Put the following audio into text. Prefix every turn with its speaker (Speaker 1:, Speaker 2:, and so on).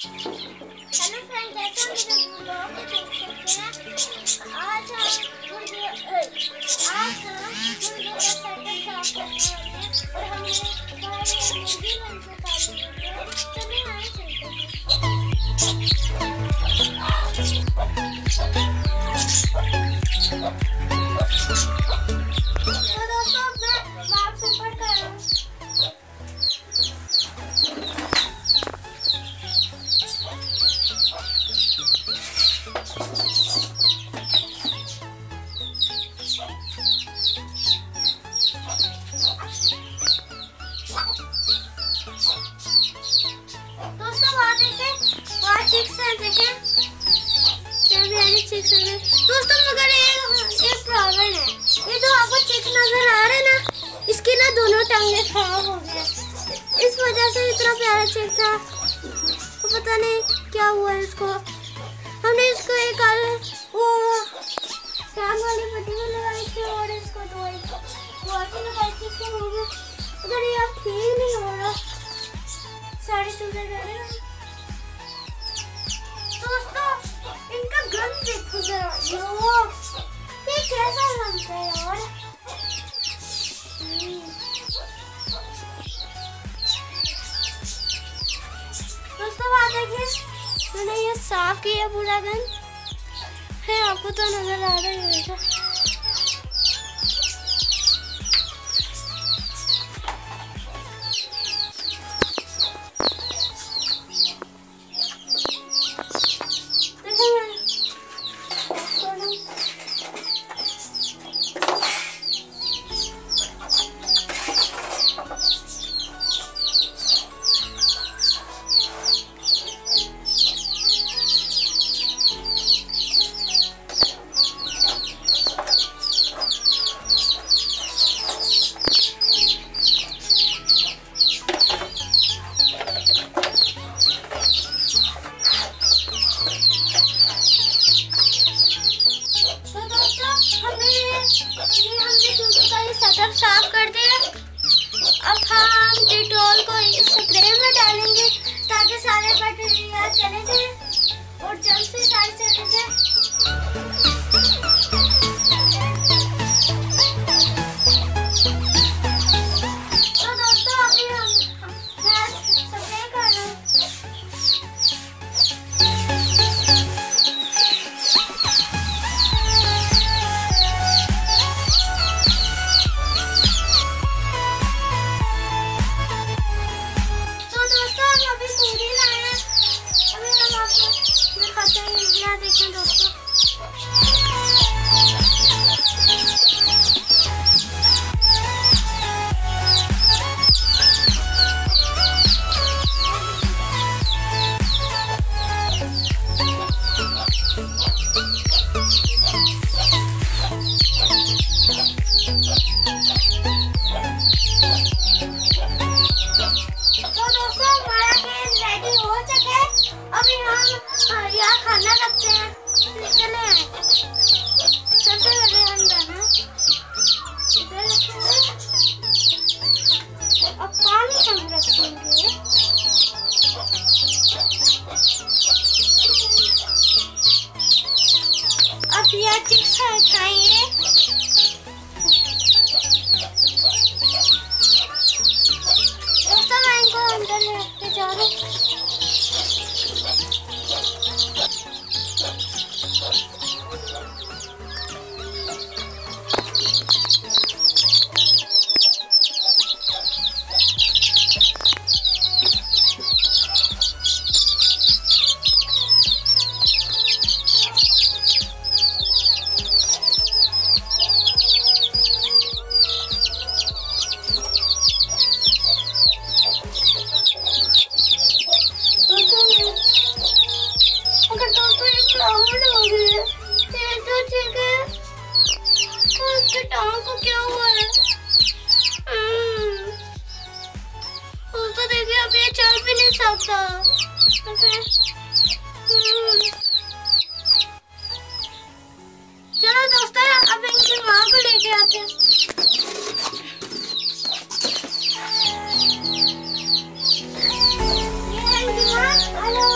Speaker 1: Hello friend कैसे मेरे blog में देख सकते हैं आज हम आज हम और हमने बाहर मुर्गी बन चुका है। क्या भी है चिक्स हैं। दोस्तों, मगर एक एक प्रॉब्लम है। ये जो आपको चिक्स नज़र आ रहे हैं ना, इसकी ना दोनों टांगे खराब हो गए इस वजह से इतना प्यारा चिक था। तो पता नहीं क्या हुआ इसको। हमने इसको एक कल वो शाम वाली पट्टी में लगाई थी और इसको दवाई दवाई लगाई थी इसके मुँह में अगर ये ठीक नहीं हो रहा, सारे चूजे जा देखिए मैंने ये साफ़ किया पूरा दिन है आपको तो नज़र आ रहा ही सेटअप साफ़ कर दिया अब हम डिटॉल को स्प्रे में डालेंगे ताकि सारे बैक्टीरिया चले जाए और जल्द से सारे चले जाए। तो दोस्तों, हमारा केक रेडी हो चुका है। अभी हम यहाँ खाना रखते हैं। चले आए सबसे पहले हम दाना इधर रखेंगे। अब पानी हम रखेंगे। अब यह चिप्स खाएँगे दोस्तों मैं इनको अंदर लेके जा रहा हूँ को क्या हुआ है? दोस्तों देखिए अब ये चल भी नहीं सकता। तो हम्म, चलो दोस्तों अब इनकी माँ को लेके आते हैं। हेलो।